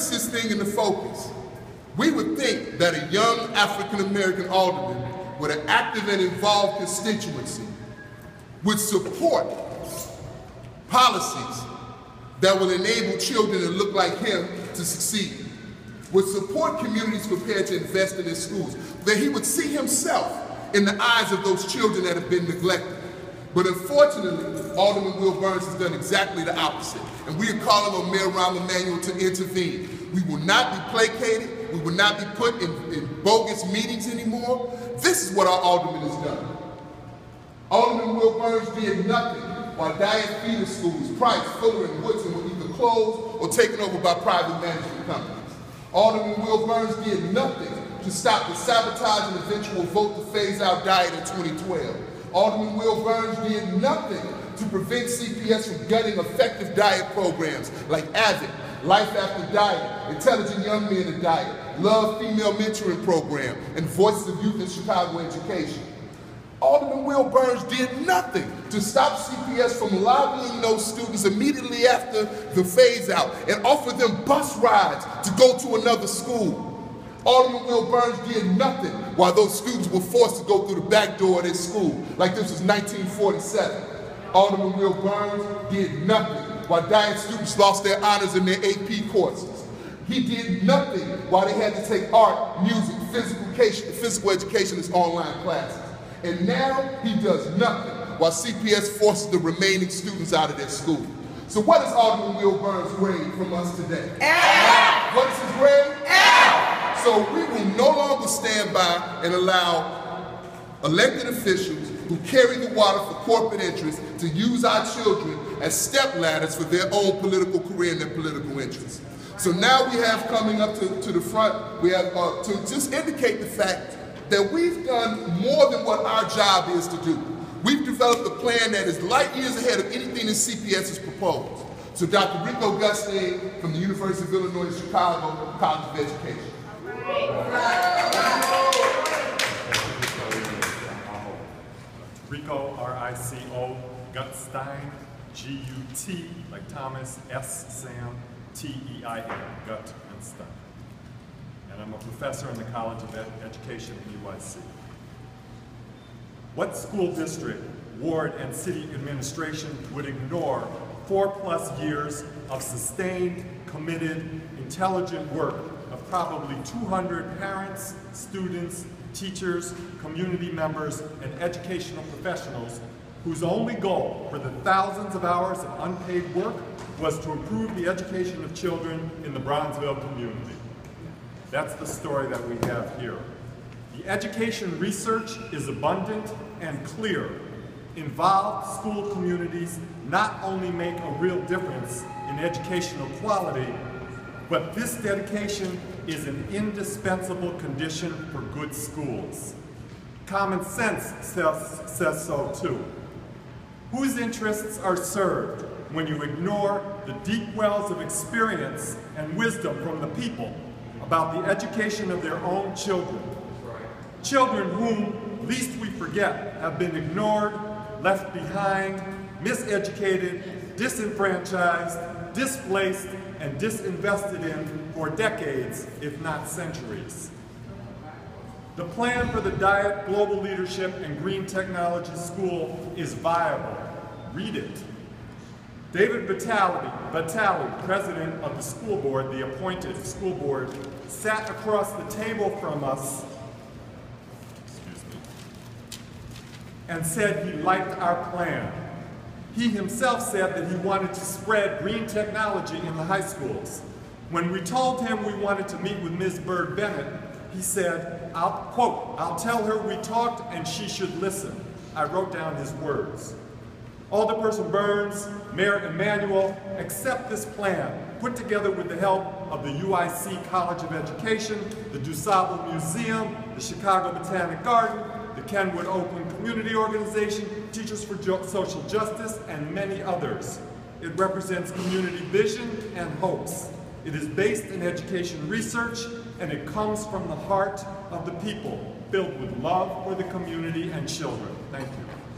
puts this thing into focus. We would think that a young African American alderman with an active and involved constituency would support policies that will enable children that look like him to succeed, would support communities prepared to invest in their schools, that he would see himself in the eyes of those children that have been neglected. But unfortunately, Alderman Will Burns has done exactly the opposite. And we are calling on Mayor Rahm Emanuel to intervene. We will not be placated. We will not be put in, in bogus meetings anymore. This is what our alderman has done. Alderman Will Burns did nothing while Dyett feeder schools, Price, Fuller, and Woodson were either closed or taken over by private management companies. Alderman Will Burns did nothing to stop the sabotage and eventual vote to phase out Dyett in 2012. Alderman Will Burns did nothing to prevent CPS from gutting effective Dyett programs like AVID, Life After Dyett, Intelligent Young Men in Dyett, Love Female Mentoring Program, and Voices of Youth in Chicago Education. Alderman Will Burns did nothing to stop CPS from lobbying those students immediately after the phase out and offer them bus rides to go to another school. Alderman Will Burns did nothing while those students were forced to go through the back door of their school, like this was 1947. Alderman Will Burns did nothing while Dyett students lost their honors in their AP courses. He did nothing while they had to take art, music, physical education, physical education as online classes. And now he does nothing while CPS forces the remaining students out of their school. So what is Alderman Will Burns' grade from us today? F. What is his grade? So we will no longer stand by and allow elected officials who carry the water for corporate interests to use our children as step ladders for their own political career and their political interests. So now we have coming up to, to the front, we have uh, to just indicate the fact that we've done more than what our job is to do. We've developed a plan that is light years ahead of anything that CPS has proposed. So Dr. Rico Gutstein from the University of Illinois Chicago College of Education. Rico, R-I-C-O, Gutstein, G-U-T, like Thomas, S, Sam, T-E-I-N, Gut and Stein. And I'm a professor in the College of Ed Education at UIC. What school district, ward, and city administration would ignore four plus years of sustained, committed, intelligent work of probably 200 parents, students, teachers, community members, and educational professionals whose only goal for the thousands of hours of unpaid work was to improve the education of children in the Bronzeville community. That's the story that we have here. The education research is abundant and clear. Involved school communities not only make a real difference in educational quality, but this dedication is an indispensable condition for good schools. Common sense says, says so too. Whose interests are served when you ignore the deep wells of experience and wisdom from the people about the education of their own children? Children whom, least we forget, have been ignored, left behind, miseducated, disenfranchised, displaced, and disinvested in for decades, if not centuries. The plan for the Dyett Global Leadership and Green Technology School is viable. Read it. David Vitale, Vitale, president of the school board, the appointed school board, sat across the table from us and said he liked our plan. He himself said that he wanted to spread green technology in the high schools. When we told him we wanted to meet with Ms. Byrd Bennett, he said, I'll, quote, I'll tell her we talked and she should listen. I wrote down his words. Alderperson Burns, Mayor Emanuel, accept this plan, put together with the help of the UIC College of Education, the DuSable Museum, the Chicago Botanic Garden, the Kenwood Oakland Community Organization, Teachers for Social Justice, and many others. It represents community vision and hopes. It is based in education research, and it comes from the heart of the people, filled with love for the community and children. Thank you.